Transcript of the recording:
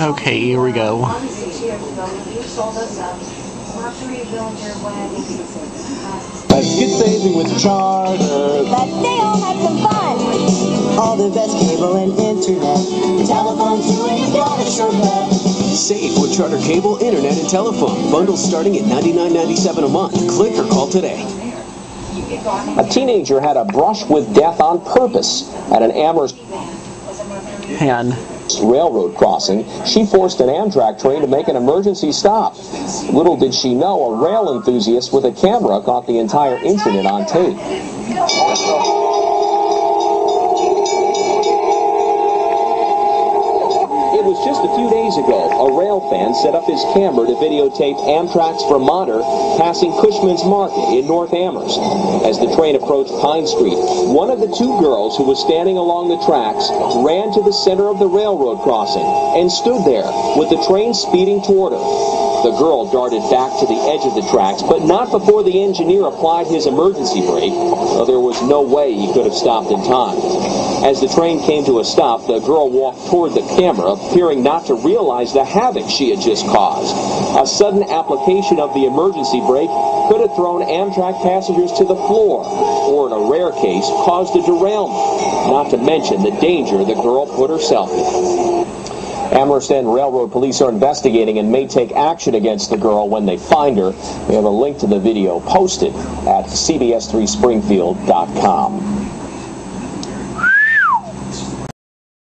Okay, here we go. Let's get saving with Charter. Let's stay home, have some fun. All the best cable and internet. Telephone too, and you got a sure bet. Save with Charter Cable, Internet, and Telephone. Bundles starting at $99.97 a month. Click or call today. A teenager had a brush with death on purpose at an Amherst On. railroad crossing. She forced an Amtrak train to make an emergency stop. Little did she know, a rail enthusiast with a camera caught the entire incident on tape. Was just a few days ago, a rail fan set up his camera to videotape Amtrak's Vermonter passing Cushman's Market in North Amherst. As the train approached Pine Street, one of the two girls who was standing along the tracks ran to the center of the railroad crossing and stood there with the train speeding toward her. The girl darted back to the edge of the tracks, but not before the engineer applied his emergency brake, though there was no way he could have stopped in time. As the train came to a stop, the girl walked toward the camera, appearing not to realize the havoc she had just caused. A sudden application of the emergency brake could have thrown Amtrak passengers to the floor, or in a rare case, caused a derailment, not to mention the danger the girl put herself in. Amherst and Railroad Police are investigating and may take action against the girl when they find her. We have a link to the video posted at cbs3springfield.com.